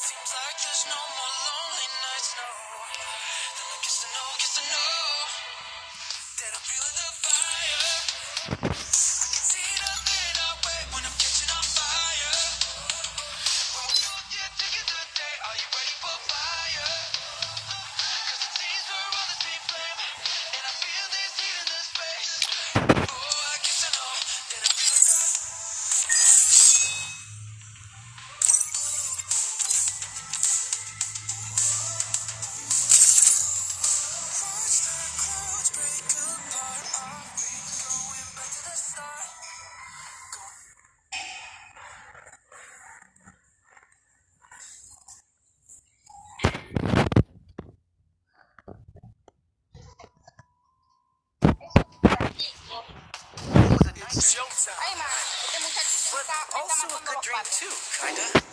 Seems like there's no more lonely nights, no. Then I guess I know too, kinda.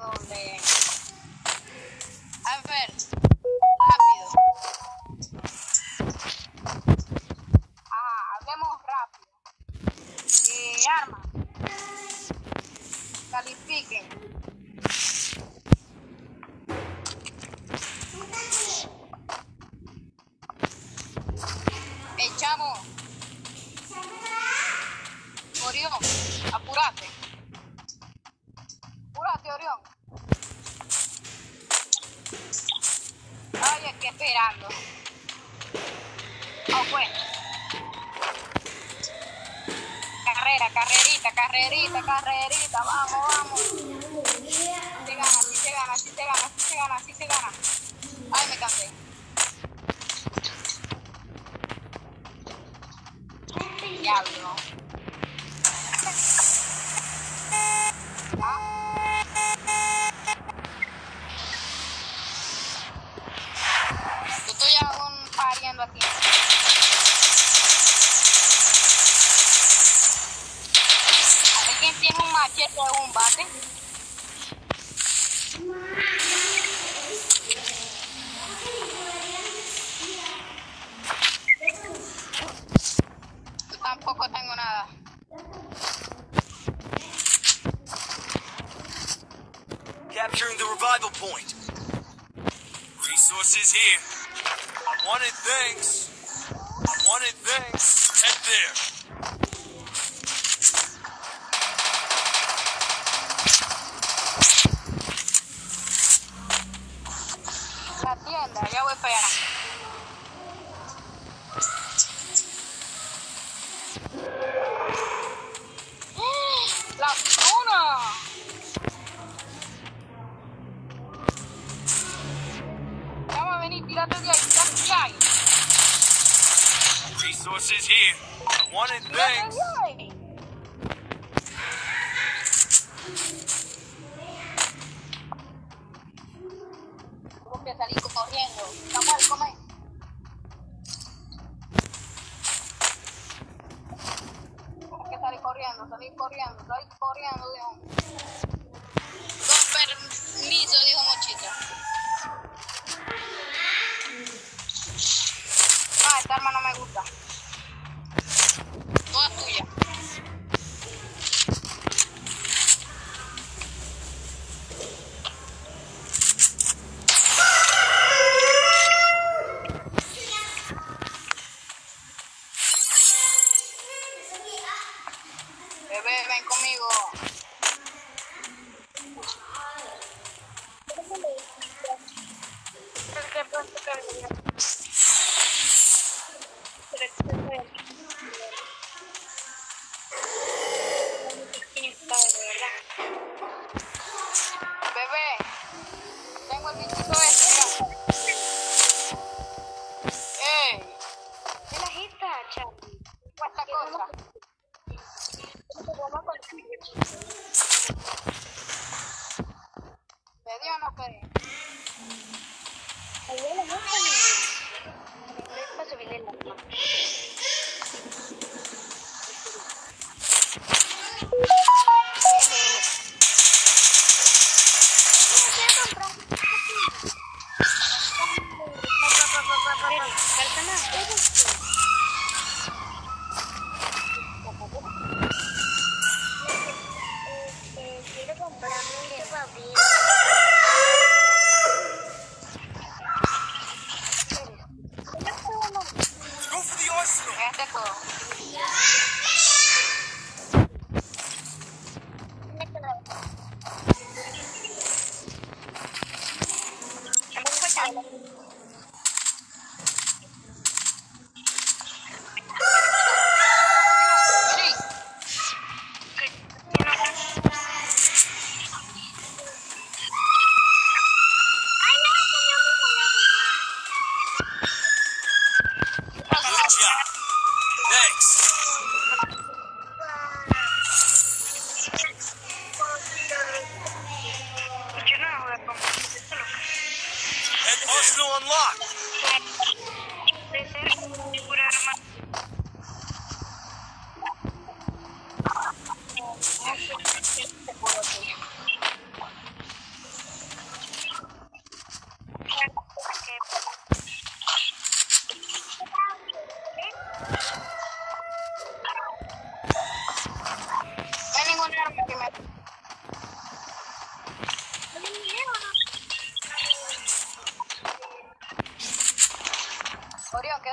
donde... A ver, diablo. Yo estoy aún pariendo aquí. no me gusta.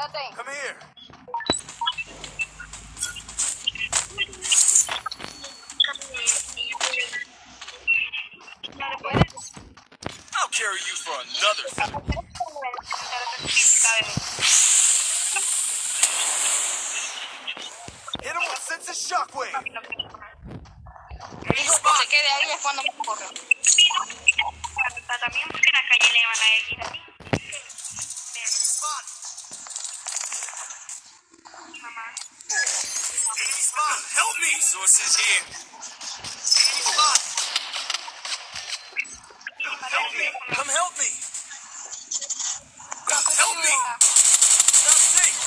Nothing. Come here. I'll carry you for another.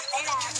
Hola.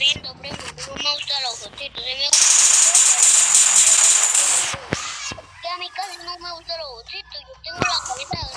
Brindo, brindo, pero me gustan los gotitos. Ya a mi casi no me gustan los gotitos. Yo tengo la cabeza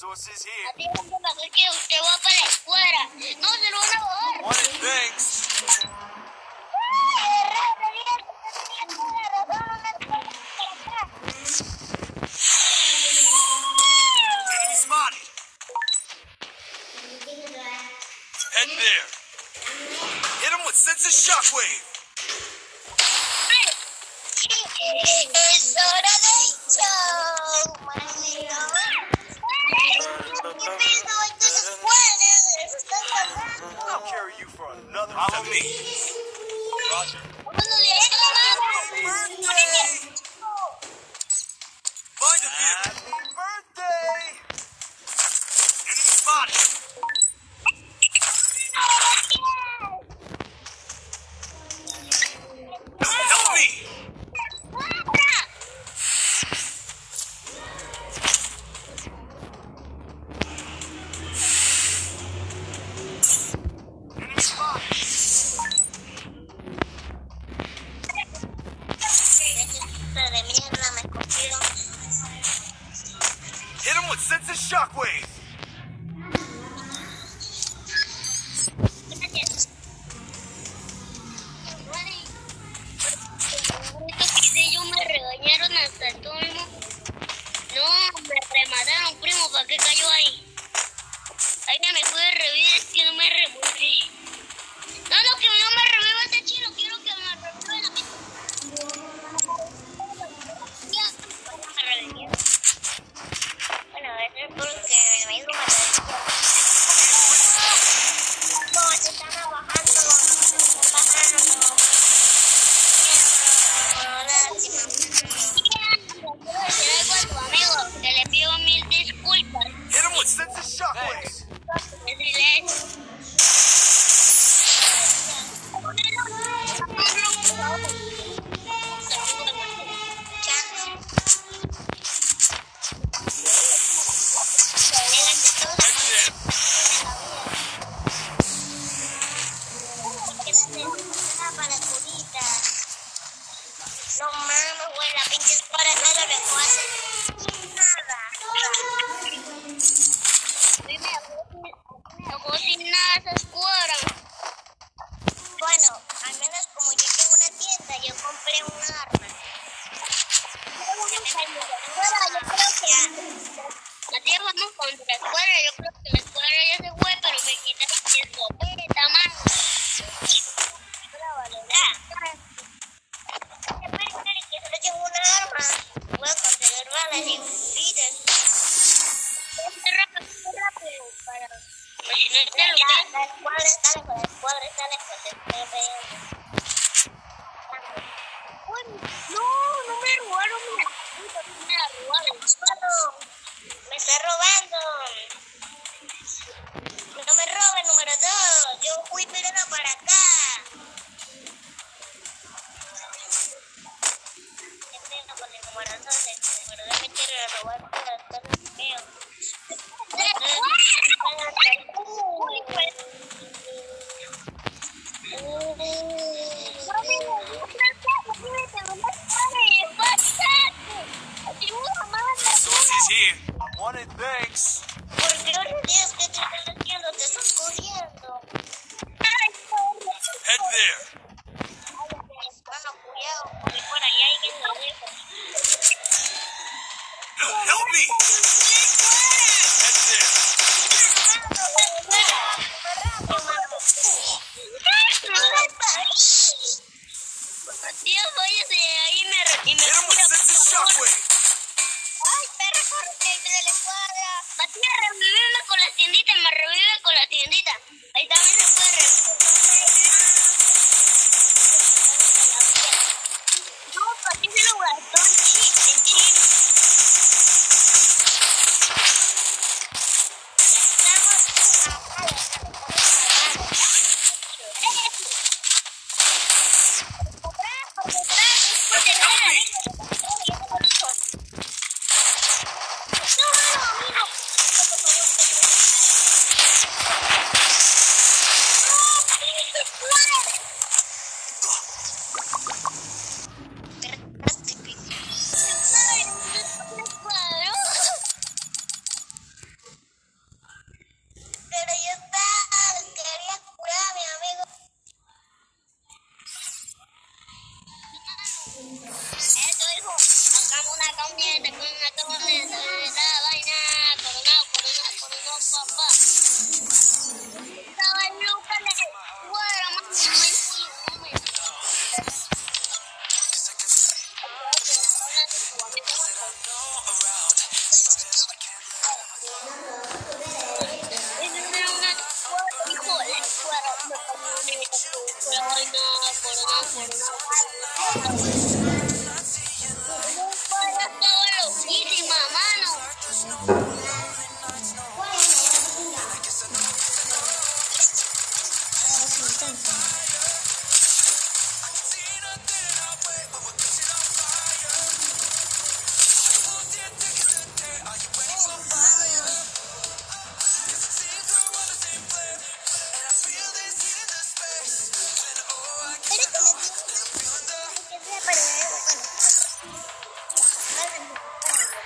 resources here. One thanks. al menos como yo tengo una tienda, yo compré un arma. Quiere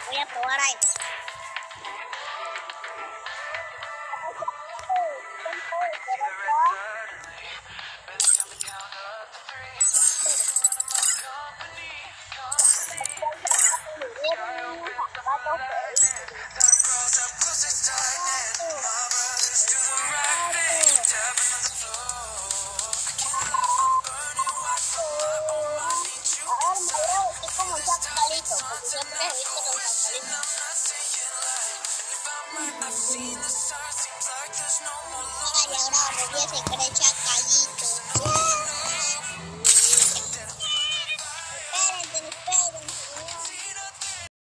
Voy a probar ahí.